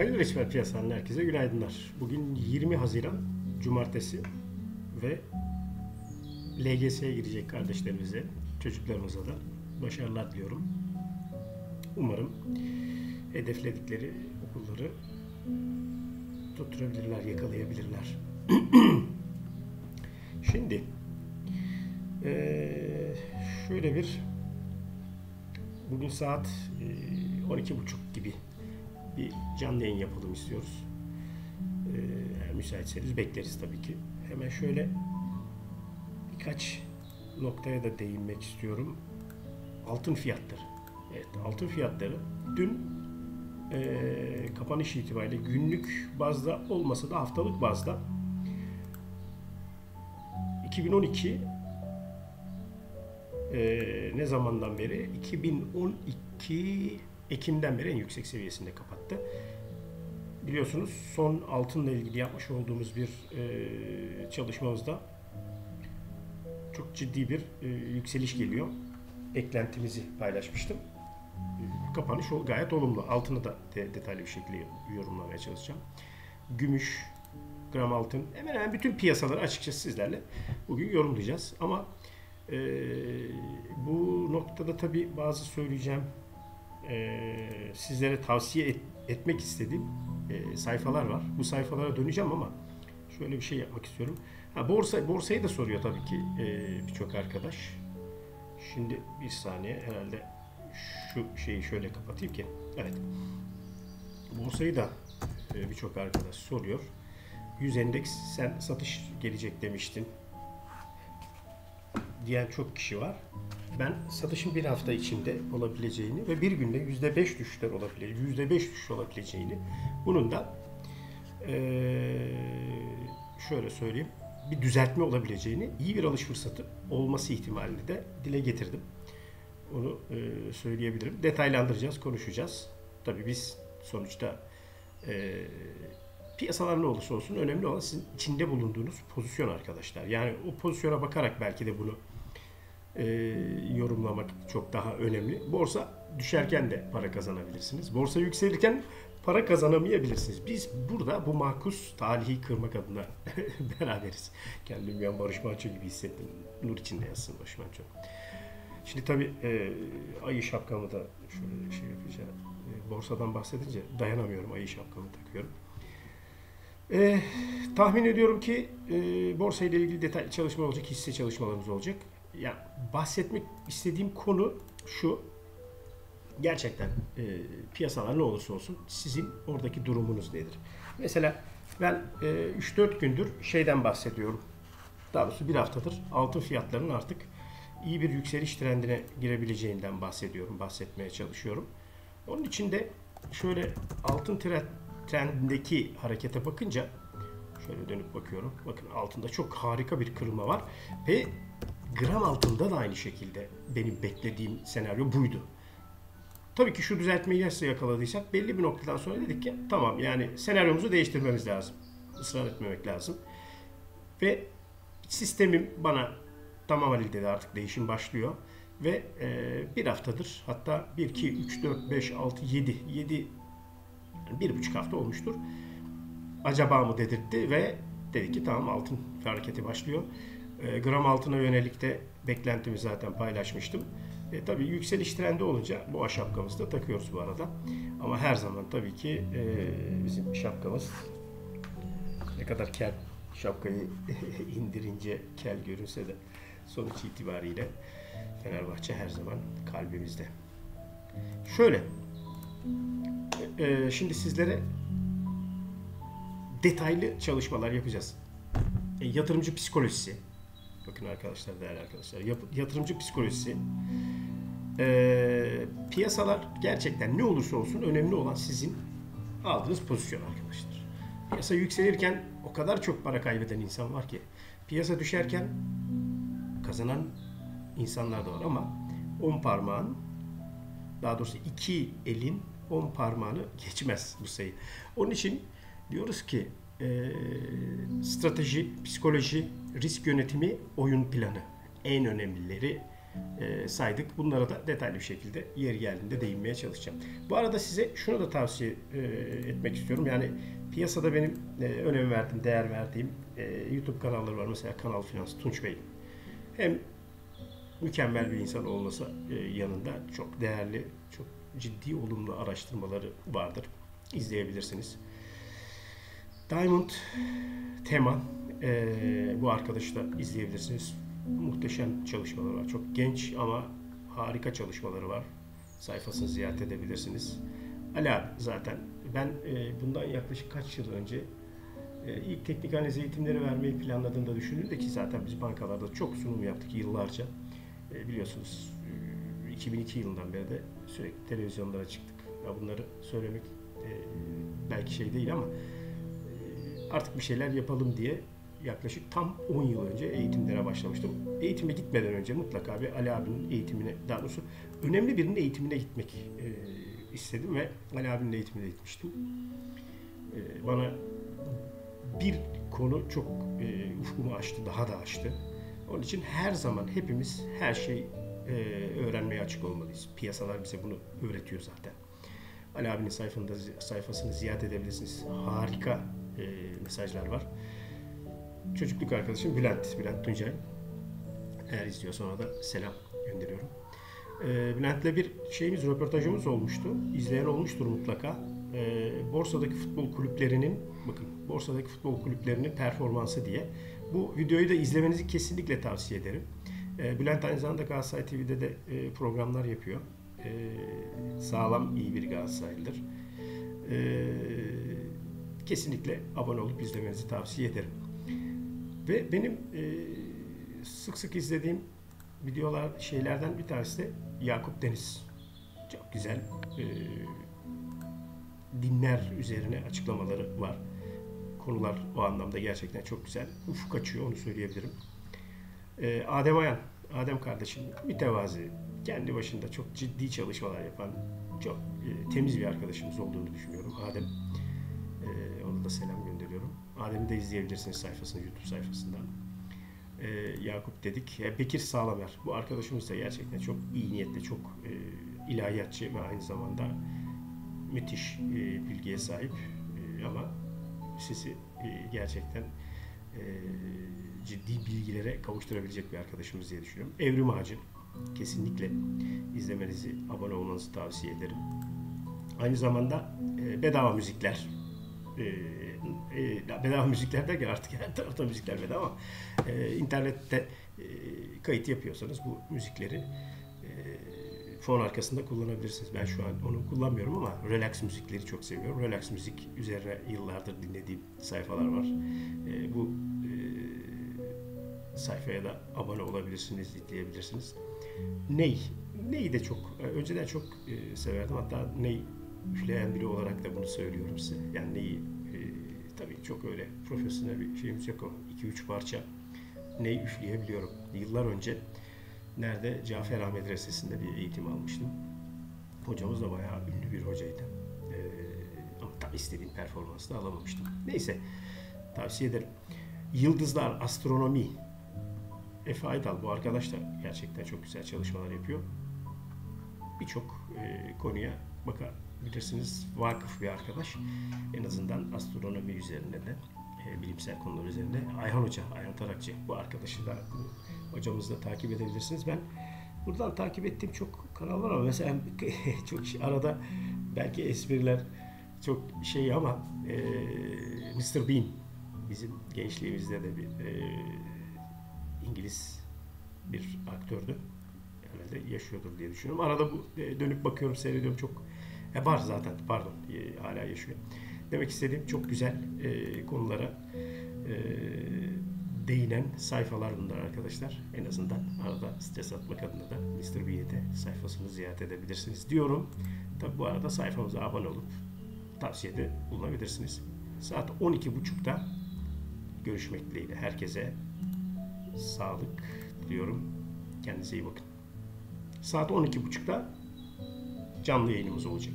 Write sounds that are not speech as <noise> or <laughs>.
Hayırlı Reçber Piyasadan herkese günaydınlar. Bugün 20 Haziran Cumartesi ve LGS'ye girecek kardeşlerimize, çocuklarımıza da başarılar diliyorum. Umarım hedefledikleri okulları tutturabilirler, yakalayabilirler. <clears throat> Şimdi şöyle bir bugün saat eee, 12.30 gibi bir canlı yayın yapalım istiyoruz. Eee, eğer müsaitseniz bekleriz tabii ki. Hemen şöyle birkaç noktaya da değinmek istiyorum. Altın fiyatları. Evet, altın fiyatları dün eee, kapanış itibariyle günlük bazda olmasa da haftalık bazda 2012 eee, ne zamandan beri? 2012 Ekim'den beri en yüksek seviyesinde kapattı. Biliyorsunuz son altınla ilgili yapmış olduğumuz bir eee, çalışmamızda çok ciddi bir eee, yükseliş geliyor. Eklentimizi paylaşmıştım. Kapanış o gayet olumlu. Altını da de- detaylı bir şekilde yorumlamaya çalışacağım. Gümüş, gram altın hemen hemen bütün piyasaları açıkçası sizlerle bugün yorumlayacağız. Ama eee, bu noktada tabii bazı söyleyeceğim eee, sizlere tavsiye et- etmek istediğim eee, sayfalar var. Bu sayfalara döneceğim ama şöyle bir şey yapmak istiyorum. Ha, borsa borsayı da soruyor tabii ki eee, birçok arkadaş. Şimdi bir saniye herhalde şu şeyi şöyle kapatayım ki. Evet. Borsayı da eee, birçok arkadaş soruyor. 100 endeks sen satış gelecek demiştin diyen çok kişi var. Ben satışın bir hafta içinde olabileceğini ve bir günde yüzde beş düşüşler olabileceğini, yüzde beş düşüş olabileceğini, bunun da eee, şöyle söyleyeyim, bir düzeltme olabileceğini, iyi bir alış fırsatı olması ihtimalini de dile getirdim. Onu eee, söyleyebilirim. Detaylandıracağız, konuşacağız. Tabii biz sonuçta eee piyasalar ne olursa olsun önemli olan sizin içinde bulunduğunuz pozisyon arkadaşlar. Yani o pozisyona bakarak belki de bunu e, yorumlamak çok daha önemli. Borsa düşerken de para kazanabilirsiniz. Borsa yükselirken para kazanamayabilirsiniz. Biz burada bu makus talihi kırmak adına <laughs> beraberiz. Kendimi bir an Barış Manço gibi hissettim. Nur içinde yazsın Barış Manço. Şimdi tabii e, ayı şapkamı da şöyle şey yapacağım. E, borsadan bahsedince dayanamıyorum ayı şapkamı takıyorum. E, tahmin ediyorum ki e, borsa ile ilgili detaylı çalışma olacak, hisse çalışmalarımız olacak. Ya bahsetmek istediğim konu şu. Gerçekten e, piyasalar ne olursa olsun sizin oradaki durumunuz nedir? Mesela ben e, 3-4 gündür şeyden bahsediyorum. Daha doğrusu bir haftadır altın fiyatlarının artık iyi bir yükseliş trendine girebileceğinden bahsediyorum, bahsetmeye çalışıyorum. Onun için de şöyle altın tre- trendindeki harekete bakınca şöyle dönüp bakıyorum. Bakın altında çok harika bir kırılma var ve gram altında da aynı şekilde benim beklediğim senaryo buydu. Tabii ki şu düzeltmeyi nasıl yakaladıysak belli bir noktadan sonra dedik ki tamam yani senaryomuzu değiştirmemiz lazım. Israr etmemek lazım. Ve sistemim bana tamam Ali dedi artık değişim başlıyor. Ve e, bir haftadır hatta 1, 2, 3, 4, 5, 6, 7, 7 yani bir buçuk hafta olmuştur. Acaba mı dedirtti ve dedi ki tamam altın hareketi başlıyor. E, gram altına yönelik de beklentimi zaten paylaşmıştım. E, tabii yükseliş trendi olunca bu şapkamızı da takıyoruz bu arada. Ama her zaman tabii ki e, bizim şapkamız ne kadar kel şapkayı <laughs> indirince kel görünse de sonuç itibariyle Fenerbahçe her zaman kalbimizde. Şöyle e, şimdi sizlere detaylı çalışmalar yapacağız. E, yatırımcı psikolojisi. Bakın arkadaşlar, değerli arkadaşlar. yatırımcı psikolojisi. E, piyasalar gerçekten ne olursa olsun önemli olan sizin aldığınız pozisyon arkadaşlar. Piyasa yükselirken o kadar çok para kaybeden insan var ki piyasa düşerken kazanan insanlar da var ama 10 parmağın daha doğrusu iki elin 10 parmağını <laughs> geçmez bu sayı. Onun için diyoruz ki e, strateji, psikoloji, risk yönetimi, oyun planı en önemlileri e, saydık. Bunlara da detaylı bir şekilde yer geldiğinde değinmeye çalışacağım. Bu arada size şunu da tavsiye e, etmek istiyorum. Yani piyasada benim e, önem verdiğim, değer verdiğim e, YouTube kanalları var. Mesela Kanal Finans, Tunç Bey. Hem mükemmel bir insan olmasa e, yanında çok değerli, çok ciddi olumlu araştırmaları vardır. İzleyebilirsiniz. Diamond Tema e, bu arkadaşı da izleyebilirsiniz. Muhteşem çalışmaları var. Çok genç ama harika çalışmaları var. Sayfasını ziyaret edebilirsiniz. Ali abi zaten ben e, bundan yaklaşık kaç yıl önce e, ilk teknik analiz eğitimleri vermeyi planladığımda düşündüm de ki zaten biz bankalarda çok sunum yaptık yıllarca. E, biliyorsunuz e, 2002 yılından beri de sürekli televizyonlara çıktık. Ya bunları söylemek e, belki şey değil ama artık bir şeyler yapalım diye yaklaşık tam 10 yıl önce eğitimlere başlamıştım. Eğitime gitmeden önce mutlaka bir Ali abinin eğitimine, daha doğrusu önemli birinin eğitimine gitmek e, istedim ve Ali abinin eğitimine gitmiştim. E, bana bir konu çok e, ufkumu açtı, daha da açtı. Onun için her zaman hepimiz her şey e, öğrenmeye açık olmalıyız. Piyasalar bize bunu öğretiyor zaten. Ali abinin sayfında, sayfasını ziyaret edebilirsiniz. Harika e, mesajlar var. Çocukluk arkadaşım Bülent, Bülent Tuncay. Eğer izliyorsa ona da selam gönderiyorum. E, Bülent'le bir şeyimiz, röportajımız olmuştu. İzleyen olmuştur mutlaka. E, borsadaki futbol kulüplerinin, bakın borsadaki futbol kulüplerinin performansı diye. Bu videoyu da izlemenizi kesinlikle tavsiye ederim. E, Bülent aynı zamanda Galatasaray TV'de de e, programlar yapıyor. E, sağlam, iyi bir Galatasaraylıdır. E, kesinlikle abone olup izlemenizi tavsiye ederim. Ve benim e, sık sık izlediğim videolar şeylerden bir tanesi de Yakup Deniz. Çok güzel e, dinler üzerine açıklamaları var. Konular o anlamda gerçekten çok güzel. Ufuk açıyor onu söyleyebilirim. E, Adem Ayan, Adem kardeşim mütevazi, kendi başında çok ciddi çalışmalar yapan, çok e, temiz bir arkadaşımız olduğunu düşünüyorum. Adem, e, da selam gönderiyorum. Adem'i de izleyebilirsiniz sayfasını, YouTube sayfasından. E, Yakup dedik. E, Bekir Sağlamer. Bu arkadaşımız da gerçekten çok iyi niyetli, çok e, ilahiyatçı ve aynı zamanda müthiş e, bilgiye sahip. E, ama sizi e, gerçekten e, ciddi bilgilere kavuşturabilecek bir arkadaşımız diye düşünüyorum. Evrim Ağacı. Kesinlikle izlemenizi, abone olmanızı tavsiye ederim. Aynı zamanda e, bedava müzikler e, e, bedava müzikler derken artık her tarafta müzikler bedava ama e, internette e, kayıt yapıyorsanız bu müzikleri e, fon arkasında kullanabilirsiniz. Ben şu an onu kullanmıyorum ama relax müzikleri çok seviyorum. Relax müzik üzerine yıllardır dinlediğim sayfalar var. E, bu e, sayfaya da abone olabilirsiniz, izleyebilirsiniz. Ney? Ney'i de çok, önceden çok e, severdim. Hatta Ney üfleyen biri olarak da bunu söylüyorum size. Yani Ney'i e, tabii çok öyle profesyonel bir şeyimiz yok o. 2-3 parça Ney üfleyebiliyorum. Yıllar önce nerede? Cafer Ahmet Medresesi'nde bir eğitim almıştım. Hocamız da bayağı ünlü bir hocaydı. E, ama tam istediğim performansı da alamamıştım. Neyse, tavsiye ederim. Yıldızlar, astronomi, Efe Aydal bu arkadaş da gerçekten çok güzel çalışmalar yapıyor. Birçok e, konuya bakabilirsiniz. Vakıf bir arkadaş. En azından astronomi üzerinde de e, bilimsel konular üzerinde. Ayhan Hoca, Ayhan Tarakçı bu arkadaşı da hocamızı da takip edebilirsiniz. Ben buradan takip ettiğim çok kanal var ama mesela <laughs> çok arada belki espriler çok şey ama e, Mr. Bean bizim gençliğimizde de bir e, İngiliz bir aktördü. Herhalde yaşıyordur diye düşünüyorum. Arada bu e, dönüp bakıyorum, seyrediyorum çok e, var zaten pardon e, hala yaşıyor. Demek istediğim çok güzel e, konulara e, değinen sayfalar bunlar arkadaşlar. En azından arada stres atmak adına da Mr. B'ye sayfasını ziyaret edebilirsiniz diyorum. Tabi bu arada sayfamıza abone olup tavsiyede bulunabilirsiniz. Saat 12.30'da görüşmek dileğiyle herkese sağlık diliyorum. Kendinize iyi bakın. Saat 12.30'da canlı yayınımız olacak.